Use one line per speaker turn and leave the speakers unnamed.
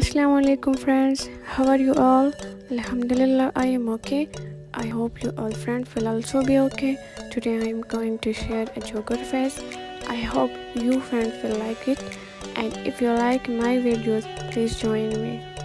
Assalamu alaikum friends. How are you all? Alhamdulillah I am okay. I hope you all friends will also be okay. Today I am going to share a joker face. I hope you friends will like it. And if you like my videos please join me.